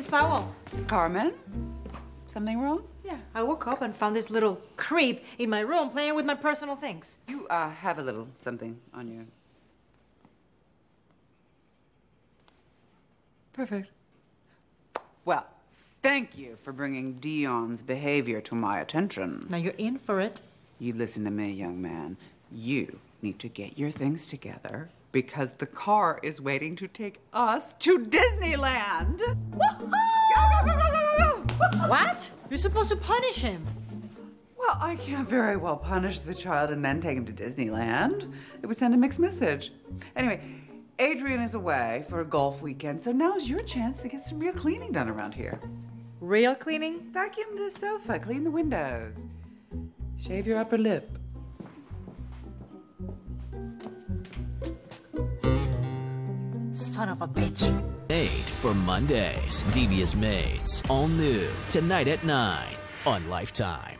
foul. Carmen? Something wrong? Yeah, I woke up and found this little creep in my room playing with my personal things. You uh, have a little something on you. Perfect. Well, thank you for bringing Dion's behavior to my attention. Now you're in for it. You listen to me, young man. You need to get your things together because the car is waiting to take us to Disneyland. What? You're supposed to punish him. Well, I can't very well punish the child and then take him to Disneyland. It would send a mixed message. Anyway, Adrian is away for a golf weekend, so now's your chance to get some real cleaning done around here. Real cleaning? Vacuum the sofa, clean the windows, shave your upper lip. Son of a bitch. Made for Mondays. Devious Maids. All new tonight at 9 on Lifetime.